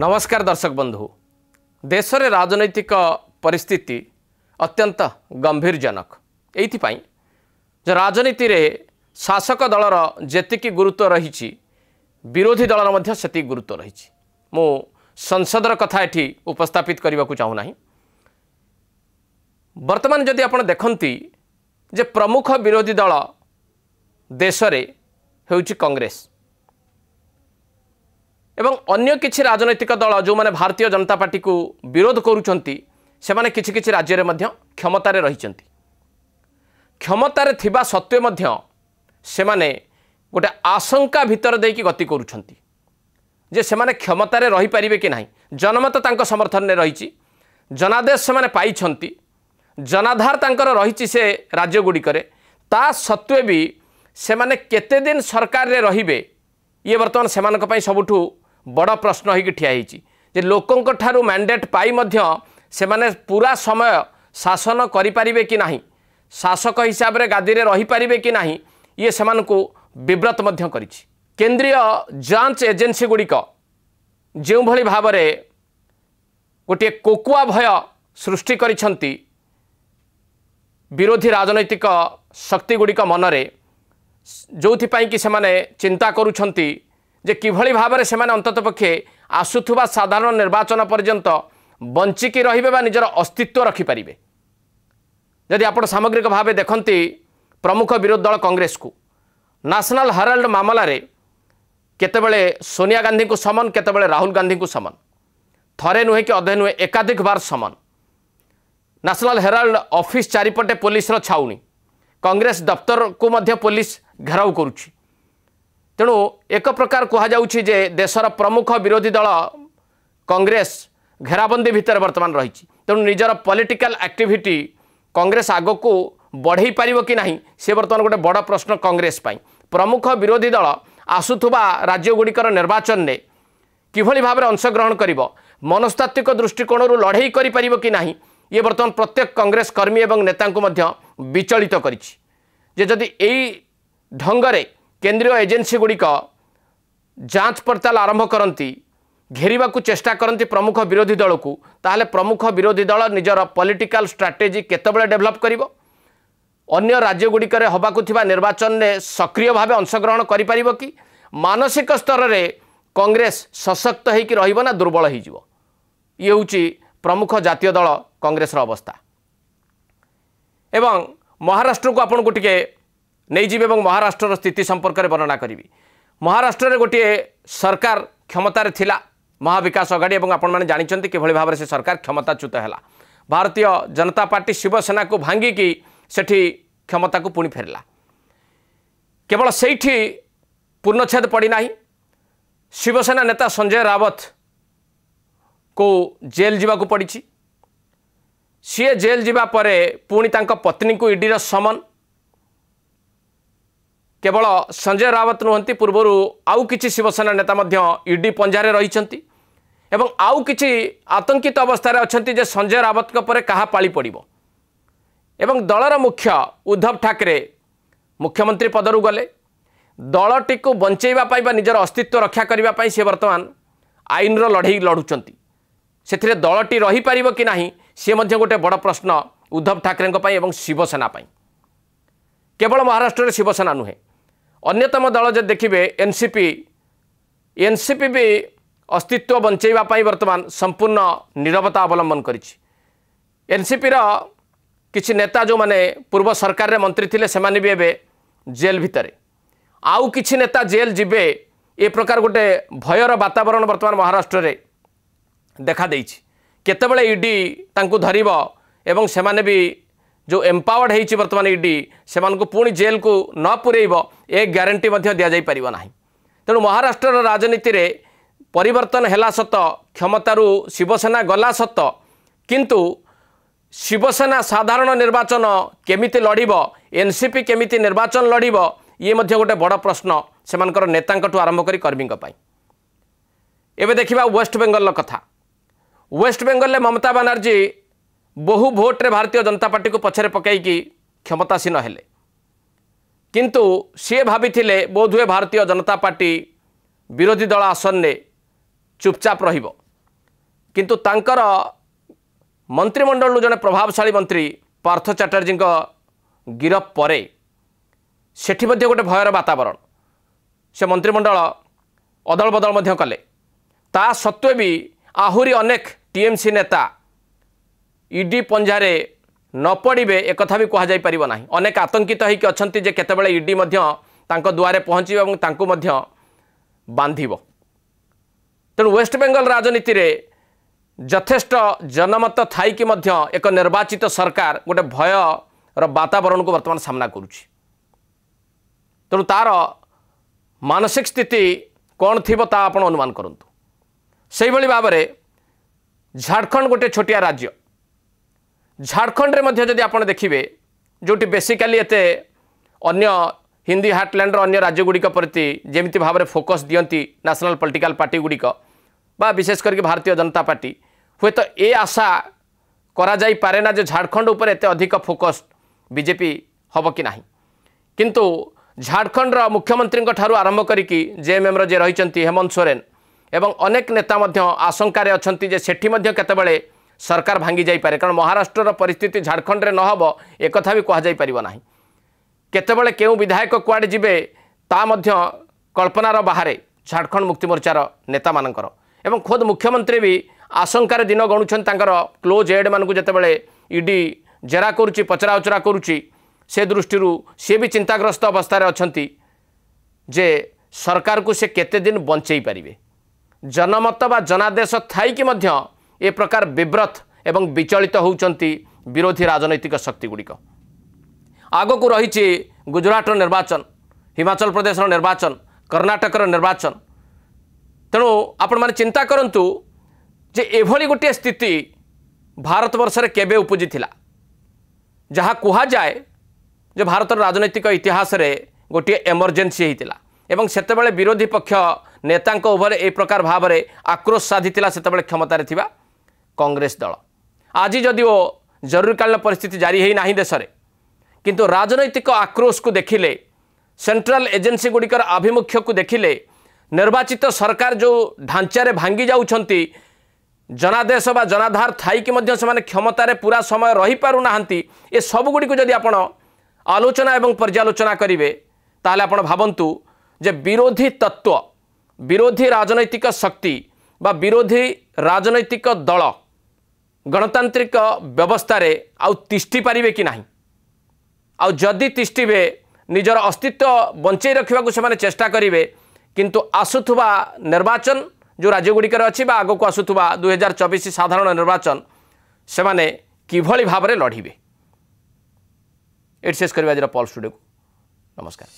ନମସ୍କାର ଦର୍ଶକ ବନ୍ଧୁ ଦେଶରେ ରାଜନୈତିକ ପରିସ୍ଥିତି ଅତ୍ୟନ୍ତ ଗମ୍ଭୀରଜନକ ଏଇଥିପାଇଁ ଯେ ରାଜନୀତିରେ ଶାସକ ଦଳର ଯେତିକି ଗୁରୁତ୍ୱ ରହିଛି ବିରୋଧୀ ଦଳର ମଧ୍ୟ ସେତିକି ଗୁରୁତ୍ୱ ରହିଛି ମୁଁ ସଂସଦର କଥା ଏଠି ଉପସ୍ଥାପିତ କରିବାକୁ ଚାହୁଁନାହିଁ ବର୍ତ୍ତମାନ ଯଦି ଆପଣ ଦେଖନ୍ତି ଯେ ପ୍ରମୁଖ ବିରୋଧୀ ଦଳ ଦେଶରେ ହେଉଛି କଂଗ୍ରେସ ଏବଂ ଅନ୍ୟ କିଛି ରାଜନୈତିକ ଦଳ ଯେଉଁମାନେ ଭାରତୀୟ ଜନତା ପାର୍ଟିକୁ ବିରୋଧ କରୁଛନ୍ତି ସେମାନେ କିଛି କିଛି ରାଜ୍ୟରେ ମଧ୍ୟ କ୍ଷମତାରେ ରହିଛନ୍ତି କ୍ଷମତାରେ ଥିବା ସତ୍ତ୍ୱେ ମଧ୍ୟ ସେମାନେ ଗୋଟେ ଆଶଙ୍କା ଭିତର ଦେଇକି ଗତି କରୁଛନ୍ତି। ଯେ ସେମାନେ କ୍ଷମତାରେ ରହିପାରିବେ କି ନାହିଁ ଜନମତ ତାଙ୍କ ସମର୍ଥନରେ ରହିଛି ଜନାଦେଶ ସେମାନେ ପାଇଛନ୍ତି ଜନାଧାର ତାଙ୍କର ରହିଛି ସେ ରାଜ୍ୟଗୁଡ଼ିକରେ ତା ସତ୍ତ୍ୱେ ବି ସେମାନେ କେତେ ଦିନ ସରକାରରେ ରହିବେ ଇଏ ବର୍ତ୍ତମାନ ସେମାନଙ୍କ ପାଇଁ ସବୁଠୁ ବଡ଼ ପ୍ରଶ୍ନ ହୋଇକି ଠିଆ ହେଇଛି ଯେ ଲୋକଙ୍କ ଠାରୁ ମ୍ୟାଣ୍ଡେଟ୍ ପାଇ ମଧ୍ୟ ସେମାନେ ପୁରା ସମୟ ଶାସନ କରିପାରିବେ କି ନାହିଁ? ଶାସକ ହିସାବରେ ଗାଦିରେ ରହିପାରିବେ କି ନାହିଁ? ଇଏ ସେମାନଙ୍କୁ ବିବ୍ରତ ମଧ୍ୟ କରିଛି। କେନ୍ଦ୍ରୀୟ ଯାଞ୍ଚ ଏଜେନ୍ସି ଗୁଡ଼ିକ ଯେଉଁଭଳି ଭାବରେ ଗୋଟିଏ କୋକୁଆ ଭୟ ସୃଷ୍ଟି କରିଛନ୍ତି ବିରୋଧୀ ରାଜନୈତିକ ଶକ୍ତିଗୁଡ଼ିକ ମନରେ ଯେଉଁଥିପାଇଁ କି ସେମାନେ ଚିନ୍ତା କରୁଛନ୍ତି ଯେ କିଭଳି ଭାବରେ ସେମାନେ ଅନ୍ତତଃ ପକ୍ଷେ ଆସୁଥିବା ସାଧାରଣ ନିର୍ବାଚନ ପର୍ଯ୍ୟନ୍ତ ବଞ୍ଚିକି ରହିବେ ବା ନିଜର ଅସ୍ତିତ୍ୱ ରଖିପାରିବେ ଯଦି ଆପଣ ସାମଗ୍ରିକ ଭାବେ ଦେଖନ୍ତି ପ୍ରମୁଖ ବିରୋଧୀ ଦଳ କଂଗ୍ରେସକୁ ନ୍ୟାସନାଲ୍ ହେରାଲ୍ଡ ମାମଲାରେ କେତେବେଳେ ସୋନିଆ ଗାନ୍ଧୀଙ୍କୁ ସମନ କେତେବେଳେ ରାହୁଲ ଗାନ୍ଧୀଙ୍କୁ ସମନ। ଥରେ ନୁହେଁ କି ଅଧେ ନୁହେଁ ଏକାଧିକ ବାର ସମନ। ନ୍ୟାସନାଲ୍ ହେରାଲ୍ଡ ଅଫିସ୍ ଚାରିପଟେ ପୋଲିସର ଛାଉଣି। କଂଗ୍ରେସ ଦପ୍ତରକୁ ମଧ୍ୟ ପୋଲିସ ଘେରାଉ କରୁଛି। ତେଣୁ ଏକ ପ୍ରକାର କୁହାଯାଉଛି ଯେ ଦେଶର ପ୍ରମୁଖ ବିରୋଧୀ ଦଳ କଂଗ୍ରେସ ଘେରାବନ୍ଦୀ ଭିତରେ ବର୍ତ୍ତମାନ ରହିଛି। ତେଣୁ ନିଜର ପଲିଟିକାଲ ଆକ୍ଟିଭିଟି କଂଗ୍ରେସ ଆଗକୁ ବଢ଼େଇ ପାରିବ କି ନାହିଁ ସେ ବର୍ତ୍ତମାନ ଗୋଟେ ବଡ଼ ପ୍ରଶ୍ନ କଂଗ୍ରେସ ପାଇଁ। ପ୍ରମୁଖ ବିରୋଧୀ ଦଳ ଆସୁଥିବା ରାଜ୍ୟଗୁଡ଼ିକର ନିର୍ବାଚନରେ କିଭଳି ଭାବରେ ଅଂଶଗ୍ରହଣ କରିବ ମନସ୍ତାତ୍ତ୍ୱିକ ଦୃଷ୍ଟିକୋଣରୁ ଲଢ଼େଇ କରିପାରିବ କି ନାହିଁ ଇଏ ବର୍ତ୍ତମାନ ପ୍ରତ୍ୟେକ କଂଗ୍ରେସ କର୍ମୀ ଏବଂ ନେତାଙ୍କୁ ମଧ୍ୟ ବିଚଳିତ କରିଛି। ଯେ ଯଦି ଏଇ ଢଙ୍ଗରେ କେନ୍ଦ୍ରୀୟ ଏଜେନ୍ସିଗୁଡ଼ିକ ଯାଞ୍ଚ ପଡ଼ତାଲ ଆରମ୍ଭ କରନ୍ତି ଘେରିବାକୁ ଚେଷ୍ଟା କରନ୍ତି ପ୍ରମୁଖ ବିରୋଧୀ ଦଳକୁ ତାହେଲେ ପ୍ରମୁଖ ବିରୋଧୀ ଦଳ ନିଜର ପଲିଟିକାଲ ଷ୍ଟ୍ରାଟେଜି କେତେବେଳେ ଡେଭଲପ୍ କରିବ? ଅନ୍ୟ ରାଜ୍ୟଗୁଡ଼ିକରେ ହେବାକୁ ଥିବା ନିର୍ବାଚନରେ ସକ୍ରିୟ ଭାବେ ଅଂଶଗ୍ରହଣ କରିପାରିବ କି? ମାନସିକ ସ୍ତରରେ କଂଗ୍ରେସ ସଶକ୍ତ ହୋଇକି ରହିବ ନା ଦୁର୍ବଳ ହୋଇଯିବ? ଇଏ ହେଉଛି ପ୍ରମୁଖ ଜାତୀୟ ଦଳ କଂଗ୍ରେସର ଅବସ୍ଥା। ଏବଂ ମହାରାଷ୍ଟ୍ରକୁ ଆପଣଙ୍କୁ ଟିକେ ନେଇଯିବେ ଏବଂ ମହାରାଷ୍ଟ୍ରର ସ୍ଥିତି ସମ୍ପର୍କରେ ବର୍ଣ୍ଣନା କରିବି। ମହାରାଷ୍ଟ୍ରରେ ଗୋଟିଏ ସରକାର କ୍ଷମତାରେ ଥିଲା ମହାବିକାଶ ଅଘାଡ଼ି ଏବଂ ଆପଣମାନେ ଜାଣିଛନ୍ତି କିଭଳି ଭାବରେ ସେ ସରକାର କ୍ଷମତାଚ୍ୟୁତ ହେଲା। ଭାରତୀୟ ଜନତା ପାର୍ଟି ଶିବସେନାକୁ ଭାଙ୍ଗିକି ସେଠି କ୍ଷମତାକୁ ପୁଣି ଫେରିଲା। କେବଳ ସେଇଠି ପୂର୍ଣ୍ଣଚ୍ଛେଦ ପଡ଼ିନାହିଁ। ଶିବସେନା ନେତା ସଞ୍ଜୟ ରାବତକୁ ଜେଲ୍ ଯିବାକୁ ପଡ଼ିଛି। ସିଏ ଜେଲ୍ ଯିବା ପରେ ପୁଣି ତାଙ୍କ ପତ୍ନୀଙ୍କୁ ଇଡିର ସମନ କେବଳ ସଞ୍ଜୟ ରାବତ ନୁହନ୍ତି ପୂର୍ବରୁ ଆଉ କିଛି ଶିବସେନା ନେତା ମଧ୍ୟ ଇଡି ପଞ୍ଜାରେ ରହିଛନ୍ତି ଏବଂ ଆଉ କିଛି ଆତଙ୍କିତ ଅବସ୍ଥାରେ ଅଛନ୍ତି ଯେ ସଞ୍ଜୟ ରାବତଙ୍କ ପରେ କାହା ପାଳି ପଡ଼ିବ ଏବଂ ଦଳର ମୁଖ୍ୟ ଉଦ୍ଧବ ଠାକରେ ମୁଖ୍ୟମନ୍ତ୍ରୀ ପଦରୁ ଗଲେ ଦଳଟିକୁ ବଞ୍ଚାଇବା ପାଇଁ ବା ନିଜର ଅସ୍ତିତ୍ୱ ରକ୍ଷା କରିବା ପାଇଁ ସେ ବର୍ତ୍ତମାନ ଆଇନର ଲଢ଼େଇ ଲଢ଼ୁଛନ୍ତି। ସେଥିରେ ଦଳଟି ରହିପାରିବ କି ନାହିଁ ସିଏ ମଧ୍ୟ ଗୋଟେ ବଡ଼ ପ୍ରଶ୍ନ ଉଦ୍ଧବ ଠାକରେଙ୍କ ପାଇଁ ଏବଂ ଶିବସେନା ପାଇଁ। କେବଳ ମହାରାଷ୍ଟ୍ରରେ ଶିବସେନା ନୁହେଁ ଅନ୍ୟତମ ଦଳ ଯଦି ଦେଖିବେ N C P N C P ବି ଅସ୍ତିତ୍ୱ ବଞ୍ଚାଇବା ପାଇଁ ବର୍ତ୍ତମାନ ସମ୍ପୂର୍ଣ୍ଣ ନିରବତା ଅବଲମ୍ବନ କରିଛି। ଏନ୍ ସି ପିର କିଛି ନେତା ଯେଉଁମାନେ ପୂର୍ବ ସରକାରରେ ମନ୍ତ୍ରୀ ଥିଲେ ସେମାନେ ବି ଏବେ ଜେଲ୍ ଭିତରେ। ଆଉ କିଛି ନେତା ଜେଲ୍ ଯିବେ ଏ ପ୍ରକାର ଗୋଟେ ଭୟର ବାତାବରଣ ବର୍ତ୍ତମାନ ମହାରାଷ୍ଟ୍ରରେ ଦେଖାଦେଇଛି କେତେବେଳେ ଇଡି ତାଙ୍କୁ ଧରିବ ଏବଂ ସେମାନେ ବି ଯେଉଁ ଏମ୍ପାୱାର୍ଡ଼ ହେଇଛି ବର୍ତ୍ତମାନ ଇଡି ସେମାନଙ୍କୁ ପୁଣି ଜେଲ୍କୁ ନ ପୁରେଇବ ଏ ଗ୍ୟାରେଣ୍ଟି ମଧ୍ୟ ଦିଆଯାଇପାରିବ ନାହିଁ ତେଣୁ ମହାରାଷ୍ଟ୍ରର ରାଜନୀତିରେ ପରିବର୍ତ୍ତନ ହେଲା ସତ କ୍ଷମତାରୁ ଶିବସେନା ଗଲା ସତ କିନ୍ତୁ ଶିବସେନା ସାଧାରଣ ନିର୍ବାଚନ କେମିତି ଲଢ଼ିବ ଏନ୍ ସି ପି କେମିତି ନିର୍ବାଚନ ଲଢ଼ିବ ଇଏ ମଧ୍ୟ ଗୋଟେ ବଡ଼ ପ୍ରଶ୍ନ ସେମାନଙ୍କର ନେତାଙ୍କଠୁ ଆରମ୍ଭ କରି କର୍ମୀଙ୍କ ପାଇଁ ଏବେ ଦେଖିବା ୱେଷ୍ଟବେଙ୍ଗଲର କଥା ୱେଷ୍ଟବେଙ୍ଗଲରେ ମମତା ବାନାର୍ଜୀ ବହୁ ଭୋଟ୍ରେ ଭାରତୀୟ ଜନତା ପାର୍ଟିକୁ ପଛରେ ପକାଇକି କ୍ଷମତାସୀନ ହେଲେ କିନ୍ତୁ ସିଏ ଭାବିଥିଲେ ବୋଧହୁଏ ଭାରତୀୟ ଜନତା ପାର୍ଟି ବିରୋଧୀ ଦଳ ଆସନରେ ଚୁପଚାପ ରହିବ କିନ୍ତୁ ତାଙ୍କର ମନ୍ତ୍ରିମଣ୍ଡଳରୁ ଜଣେ ପ୍ରଭାବଶାଳୀ ମନ୍ତ୍ରୀ ପାର୍ଥ ଚାଟାର୍ଜୀଙ୍କ ଗିରଫ ପରେ ସେଠି ମଧ୍ୟ ଗୋଟେ ଭୟର ବାତାବରଣ। ସେ ମନ୍ତ୍ରିମଣ୍ଡଳ ଅଦଳ ବଦଳ ମଧ୍ୟ କଲେ। ତା ସତ୍ତ୍ୱେ ବି ଆହୁରି ଅନେକ ଟିଏମ୍ସି ନେତା ଇଡି ପଞ୍ଝାରେ ନ ପଡ଼ିବେ ଏକଥା ବି କୁହାଯାଇପାରିବ ନାହିଁ। ଅନେକ ଆତଙ୍କିତ ହୋଇକି ଅଛନ୍ତି ଯେ କେତେବେଳେ ଇଡି ମଧ୍ୟ ତାଙ୍କ ଦୁଆରେ ପହଞ୍ଚିବ ଏବଂ ତାଙ୍କୁ ମଧ୍ୟ ବାନ୍ଧିବ। ତେଣୁ ୱେଷ୍ଟବେଙ୍ଗଲ ରାଜନୀତିରେ ଯଥେଷ୍ଟ ଜନମତ ଥାଇକି ମଧ୍ୟ ଏକ ନିର୍ବାଚିତ ସରକାର ଗୋଟେ ଭୟର ବାତାବରଣକୁ ବର୍ତ୍ତମାନ ସାମ୍ନା କରୁଛି। ତେଣୁ ତା'ର ମାନସିକ ସ୍ଥିତି କ'ଣ ଥିବ ତା ଆପଣ ଅନୁମାନ କରନ୍ତୁ। ସେଇଭଳି ଭାବରେ ଝାଡ଼ଖଣ୍ଡ ଗୋଟେ ଛୋଟିଆ ରାଜ୍ୟ। ଝାଡ଼ଖଣ୍ଡରେ ମଧ୍ୟ ଯଦି ଆପଣ ଦେଖିବେ ଯେଉଁଠି ବେସିକାଲି ଏତେ ଅନ୍ୟ ହିନ୍ଦୀ ହାର୍ଟଲ୍ୟାଣ୍ଡର ଅନ୍ୟ ରାଜ୍ୟଗୁଡ଼ିକ ପ୍ରତି ଯେମିତି ଭାବରେ ଫୋକସ୍ ଦିଅନ୍ତି ନ୍ୟାସନାଲ୍ ପଲିଟିକାଲ ପାର୍ଟିଗୁଡ଼ିକ ବା ବିଶେଷ କରିକି ଭାରତୀୟ ଜନତା ପାର୍ଟି ହୁଏତ ଏ ଆଶା କରାଯାଇପାରେ ନା ଯେ ଝାଡ଼ଖଣ୍ଡ ଉପରେ ଏତେ ଅଧିକ ଫୋକସ୍ ବିଜେପି ହେବ କି ନାହିଁ। କିନ୍ତୁ ଝାଡ଼ଖଣ୍ଡର ମୁଖ୍ୟମନ୍ତ୍ରୀଙ୍କ ଠାରୁ ଆରମ୍ଭ କରିକି ଜେଏମ୍ଏମ୍ର ଯିଏ ରହିଛନ୍ତି ହେମନ୍ତ ସୋରେନ ଏବଂ ଅନେକ ନେତା ମଧ୍ୟ ଆଶଙ୍କାରେ ଅଛନ୍ତି ଯେ ସେଠି ମଧ୍ୟ କେତେବେଳେ ସରକାର ଭାଙ୍ଗି ଯାଇପାରେ। କାରଣ ମହାରାଷ୍ଟ୍ରର ପରିସ୍ଥିତି ଝାଡ଼ଖଣ୍ଡରେ ନ ହେବ ଏକଥା ବି କୁହାଯାଇପାରିବ ନାହିଁ। କେତେବେଳେ କେଉଁ ବିଧାୟକ କୁଆଡ଼େ ଯିବେ ତା ମଧ୍ୟ କଳ୍ପନାର ବାହାରେ ଝାଡ଼ଖଣ୍ଡ ମୁକ୍ତି ମୋର୍ଚ୍ଚାର ନେତାମାନଙ୍କର। ଏବଂ ଖୋଦ୍ ମୁଖ୍ୟମନ୍ତ୍ରୀ ବି ଆଶଙ୍କାରେ ଦିନ ଗଣୁଛନ୍ତି ତାଙ୍କର କ୍ଲୋଜ୍ ଏଡ୍ମାନଙ୍କୁ ଯେତେବେଳେ ଇଡି ଜେରା କରୁଛି ପଚରାଉଚରା କରୁଛି ସେ ଦୃଷ୍ଟିରୁ ସିଏ ବି ଚିନ୍ତାଗ୍ରସ୍ତ ଅବସ୍ଥାରେ ଅଛନ୍ତି ଯେ ସରକାରକୁ ସେ କେତେ ଦିନ ବଞ୍ଚେଇ ପାରିବେ। ଜନମତ ବା ଜନାଦେଶ ଥାଇକି ମଧ୍ୟ ଏ ପ୍ରକାର ବିବ୍ରତ ଏବଂ ବିଚଳିତ ହେଉଛନ୍ତି ବିରୋଧୀ ରାଜନୈତିକ ଶକ୍ତିଗୁଡ଼ିକ ଆଗକୁ ରହିଛି ଗୁଜରାଟର ନିର୍ବାଚନ ହିମାଚଳ ପ୍ରଦେଶର ନିର୍ବାଚନ କର୍ଣ୍ଣାଟକର ନିର୍ବାଚନ। ତେଣୁ ଆପଣମାନେ ଚିନ୍ତା କରନ୍ତୁ ଯେ ଏଭଳି ଗୋଟିଏ ସ୍ଥିତି ଭାରତବର୍ଷରେ କେବେ ଉପୁଜିଥିଲା। ଯାହା କୁହାଯାଏ ଯେ ଭାରତର ରାଜନୈତିକ ଇତିହାସରେ ଗୋଟିଏ ଏମର୍ଜେନ୍ସି ହୋଇଥିଲା ଏବଂ ସେତେବେଳେ ବିରୋଧୀ ପକ୍ଷ ନେତାଙ୍କ ଉପରେ ଏହି ପ୍ରକାର ଭାବରେ ଆକ୍ରୋଶ ସାଧିଥିଲା ସେତେବେଳେ କ୍ଷମତାରେ ଥିବା କଂଗ୍ରେସ ଦଳ ଆଜି ଯଦିଓ ଜରୁରୀକାଳୀନ ପରିସ୍ଥିତି ଜାରି ହୋଇନାହିଁ ଦେଶରେ କିନ୍ତୁ ରାଜନୈତିକ ଆକ୍ରୋଶକୁ ଦେଖିଲେ ସେଣ୍ଟ୍ରାଲ ଏଜେନ୍ସିଗୁଡ଼ିକର ଆଭିମୁଖ୍ୟକୁ ଦେଖିଲେ ନିର୍ବାଚିତ ସରକାର ଯେଉଁ ଢାଞ୍ଚାରେ ଭାଙ୍ଗି ଯାଉଛନ୍ତି ଜନାଦେଶ ବା ଜନାଧାର ଥାଇକି ମଧ୍ୟ ସେମାନେ କ୍ଷମତାରେ ପୁରା ସମୟ ରହିପାରୁନାହାନ୍ତି ଏସବୁଗୁଡ଼ିକୁ ଯଦି ଆପଣ ଆଲୋଚନା ଏବଂ ପର୍ଯ୍ୟାଲୋଚନା କରିବେ ତାହେଲେ ଆପଣ ଭାବନ୍ତୁ ଯେ ବିରୋଧୀ ତତ୍ତ୍ୱ ବିରୋଧୀ ରାଜନୈତିକ ଶକ୍ତି ବା ବିରୋଧୀ ରାଜନୈତିକ ଦଳ ଗଣତାନ୍ତ୍ରିକ ବ୍ୟବସ୍ଥାରେ ଆଉ ତିଷ୍ଠି ପାରିବେ କି ନାହିଁ ଆଉ ଯଦି ତିଷ୍ଠିବେ ନିଜର ଅସ୍ତିତ୍ୱ ବଞ୍ଚେଇ ରଖିବାକୁ ସେମାନେ ଚେଷ୍ଟା କରିବେ କିନ୍ତୁ ଆସୁଥିବା ନିର୍ବାଚନ ଯେଉଁ ରାଜ୍ୟଗୁଡ଼ିକରେ ଅଛି ବା ଆଗକୁ ଆସୁଥିବା ଦୁଇହଜାର ଚବିଶ ସାଧାରଣ ନିର୍ବାଚନ ସେମାନେ କିଭଳି ଭାବରେ ଲଢ଼ିବେ? ଏଠି ଶେଷ କରିବା ଆଜିର ପଲ୍ ଷ୍ଟୁଡ଼ିଓକୁ ନମସ୍କାର।